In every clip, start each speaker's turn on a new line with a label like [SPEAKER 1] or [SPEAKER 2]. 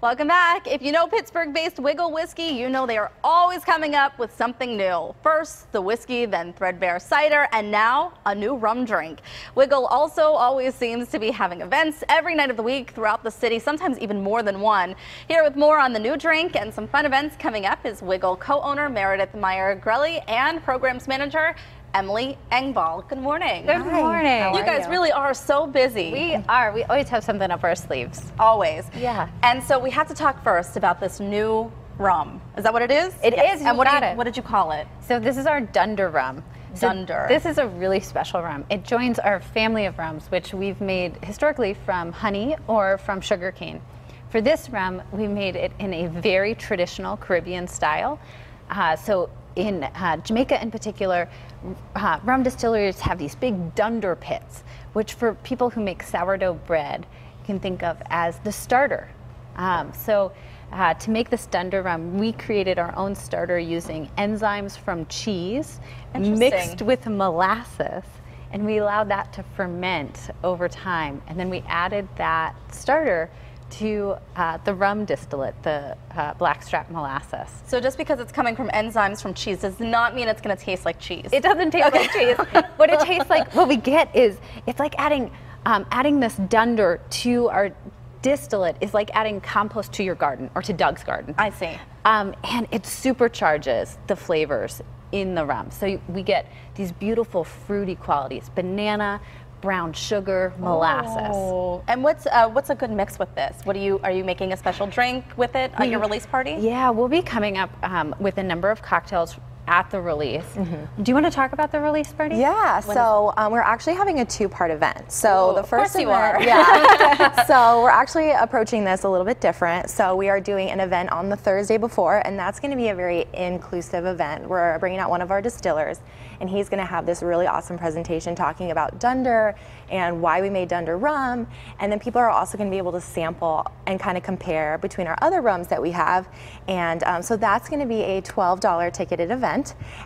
[SPEAKER 1] Welcome back. If you know Pittsburgh-based Wigle Whiskey, you know they are always coming up with something new. First, the whiskey, then Threadbare cider, and now a new rum drink. Wigle also always seems to be having events every night of the week throughout the city, sometimes even more than one. Here with more on the new drink and some fun events coming up is Wigle co-owner Meredith Meyer-Grelli and programs manager Emily Engvall. Good morning.
[SPEAKER 2] Good Hi. morning.
[SPEAKER 1] How you guys you? really are so busy.
[SPEAKER 2] We are. We always have something up our sleeves.
[SPEAKER 1] Always.
[SPEAKER 2] Yeah.
[SPEAKER 1] And so we have to talk first about this new rum. Is that what it is?
[SPEAKER 2] It yes. is.
[SPEAKER 1] And what,
[SPEAKER 2] you,
[SPEAKER 1] what did you call it?
[SPEAKER 2] So this is our Dunder rum.
[SPEAKER 1] So Dunder.
[SPEAKER 2] This is a really special rum. It joins our family of rums, which we've made historically from honey or from sugarcane. For this rum, we made it in a very traditional Caribbean style. Uh, so in uh, Jamaica in particular, uh, rum distilleries have these big dunder pits, which for people who make sourdough bread, you can think of as the starter. Um, so uh, to make this dunder rum, we created our own starter using enzymes from cheese mixed with molasses and we allowed that to ferment over time. And then we added that starter to uh, the rum distillate, the uh, blackstrap molasses.
[SPEAKER 1] So just because it's coming from enzymes from cheese does not mean it's going to taste like cheese.
[SPEAKER 2] It doesn't taste okay. like cheese. what it tastes like, what we get is, it's like adding, um, adding this dunder to our distillate is like adding compost to your garden or to Doug's garden.
[SPEAKER 1] I see.
[SPEAKER 2] Um, and it supercharges the flavors in the rum. So we get these beautiful fruity qualities, banana, brown sugar, molasses.
[SPEAKER 1] Oh. And what's uh, what's a good mix with this? What are you are you making a special drink with it at your release party?
[SPEAKER 2] Yeah, we'll be coming up um, with a number of cocktails at the release. Mm-hmm. Do you want to talk about the release party?
[SPEAKER 3] Yeah, so um, we're actually having a two-part event. So
[SPEAKER 1] Ooh,
[SPEAKER 3] the first
[SPEAKER 1] event,
[SPEAKER 3] you are. yeah. so we're actually approaching this a little bit different. So we are doing an event on the Thursday before, and that's going to be a very inclusive event. We're bringing out one of our distillers, and he's going to have this really awesome presentation talking about Dunder and why we made Dunder rum. And then people are also going to be able to sample and kind of compare between our other rums that we have. And um, so that's going to be a $12 ticketed event.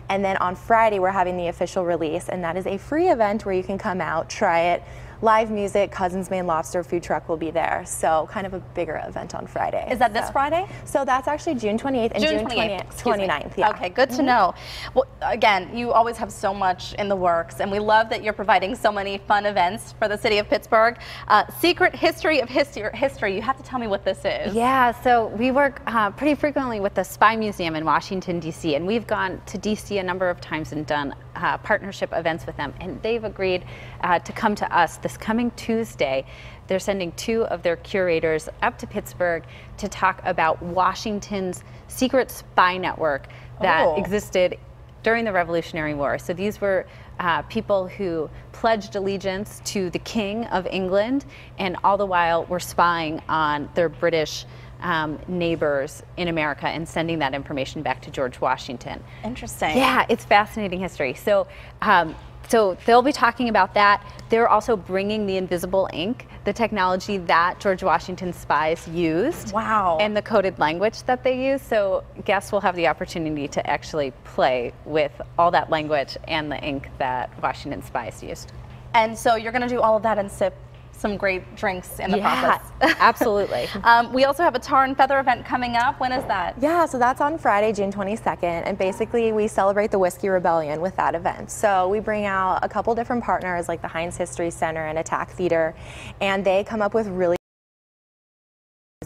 [SPEAKER 3] And then on Friday, we're having the official release, and that is a free event where you can come out, try it, live music, Cousins Maine Lobster food truck will be there. So kind of a bigger event on Friday.
[SPEAKER 1] Is that
[SPEAKER 3] so.
[SPEAKER 1] this Friday?
[SPEAKER 3] So that's actually June 28th and June, June 28th, 29th.
[SPEAKER 1] Yeah. Okay, good to mm -hmm. know. Well, again, you always have so much in the works, and we love that you're providing so many fun events for the city of Pittsburgh. Uh, Secret History of History. You have to tell me what this is.
[SPEAKER 2] Yeah, so we work uh, pretty frequently with the Spy Museum in Washington, D.C., and we've gone to D.C. a number of times and done uh, partnership events with them, and they've agreed uh, to come to us this coming Tuesday. They're sending two of their curators up to Pittsburgh to talk about Washington's secret spy network that oh. existed during the Revolutionary War. So these were uh, people who pledged allegiance to the King of England and all the while were spying on their British um, neighbors in America and sending that information back to George Washington.
[SPEAKER 1] Interesting.
[SPEAKER 2] Yeah, it's fascinating history. So um, so they'll be talking about that. They're also bringing the invisible ink, the technology that George Washington spies used.
[SPEAKER 1] Wow.
[SPEAKER 2] And the coded language that they use. So guests will have the opportunity to actually play with all that language and the ink that Washington spies used.
[SPEAKER 1] And so you're going to do all of that and sip some great drinks in the
[SPEAKER 2] yeah, process. absolutely.
[SPEAKER 1] um, we also have a tar and feather event coming up. When is that?
[SPEAKER 3] Yeah, so that's on Friday, June 22nd, and basically we celebrate the Whiskey Rebellion with that event. So we bring out a couple different partners like the Heinz History Center and Attack Theater, and they come up with really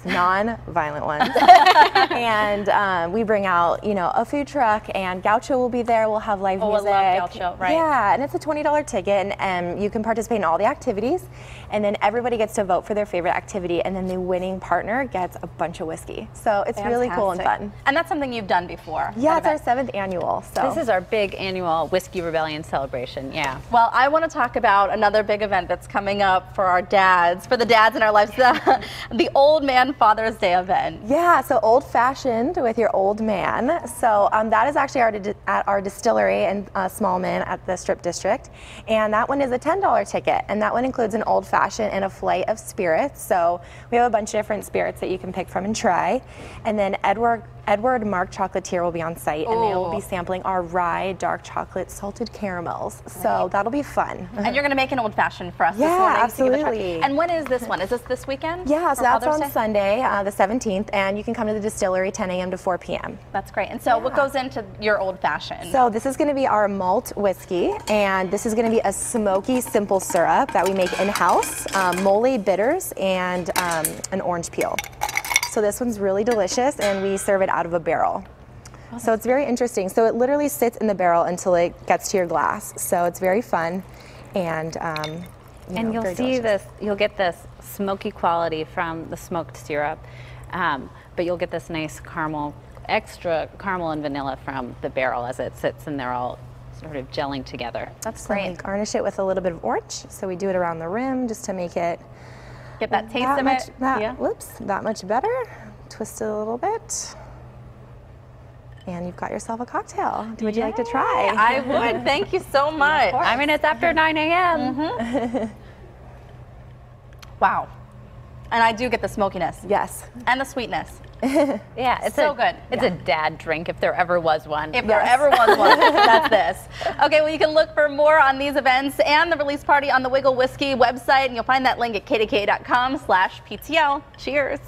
[SPEAKER 3] non-violent ones. and um, we bring out, you know, a food truck and Gaucho will be there. We'll have live
[SPEAKER 1] oh,
[SPEAKER 3] music.
[SPEAKER 1] I love Gaucho, right.
[SPEAKER 3] Yeah, and it's a $20 ticket and, and you can participate in all the activities. And then everybody gets to vote for their favorite activity and then the winning partner gets a bunch of whiskey. So it's
[SPEAKER 1] Fantastic.
[SPEAKER 3] really cool and fun.
[SPEAKER 1] And that's something you've done before.
[SPEAKER 3] Yeah, it's our seventh annual. So
[SPEAKER 2] This is our big annual Whiskey Rebellion celebration, yeah.
[SPEAKER 1] Well, I want to talk about another big event that's coming up for our dads, for the dads in our lives, the, the Old Man Father's Day event.
[SPEAKER 3] Yeah, so old fashioned with your old man. So um, that is actually our at our distillery in uh, Smallman at the Strip District. And that one is a $10 ticket. And that one includes an old fashioned and a flight of spirits. So we have a bunch of different spirits that you can pick from and try. And then Edward Edward Marc Chocolatier will be on site Ooh. and they will be sampling our rye dark chocolate salted caramels. So right. that'll be fun.
[SPEAKER 1] And you're going to make an old fashioned for us
[SPEAKER 3] yeah,
[SPEAKER 1] this morning.
[SPEAKER 3] absolutely.
[SPEAKER 1] And when is this one? Is this this weekend?
[SPEAKER 3] Yeah, so that's on Day? Sunday Uh, the 17th, and you can come to the distillery 10 a.m. to 4 p.m.
[SPEAKER 1] That's great. And so, what goes into your old fashioned?
[SPEAKER 3] So this is going to be our malt whiskey, and this is going to be a smoky simple syrup that we make in-house, um, mole bitters, and um, an orange peel. So this one's really delicious, and we serve it out of a barrel. So it's very interesting. So it literally sits in the barrel until it gets to your glass. So it's very fun, and um, you
[SPEAKER 2] and
[SPEAKER 3] know,
[SPEAKER 2] you'll see
[SPEAKER 3] delicious.
[SPEAKER 2] this, you'll get this smoky quality from the smoked syrup, um, but you'll get this nice caramel, extra caramel and vanilla from the barrel as it sits and they're all sort of gelling together.
[SPEAKER 1] That's
[SPEAKER 3] So we
[SPEAKER 1] great.
[SPEAKER 3] garnish it with a little bit of orange. So we do it around the rim just to make it
[SPEAKER 1] Get that taste
[SPEAKER 3] that
[SPEAKER 1] of
[SPEAKER 3] much,
[SPEAKER 1] it.
[SPEAKER 3] That,
[SPEAKER 1] yeah.
[SPEAKER 3] Whoops, that much better. Twist it a little bit. And you've got yourself a cocktail. Would you like to try?
[SPEAKER 1] I would. Thank you so much.
[SPEAKER 2] I mean, it's after 9 a.m.
[SPEAKER 1] Wow. And I do get the smokiness
[SPEAKER 3] yes.
[SPEAKER 1] and the sweetness.
[SPEAKER 2] Yeah, it's
[SPEAKER 1] So
[SPEAKER 2] a,
[SPEAKER 1] good.
[SPEAKER 2] It's a dad drink if there ever was one.
[SPEAKER 1] If there ever was one, that's this. Okay, well, you can look for more on these events and the release party on the Wigle Whiskey website, and you'll find that link at kdk.com slash PTL. Cheers.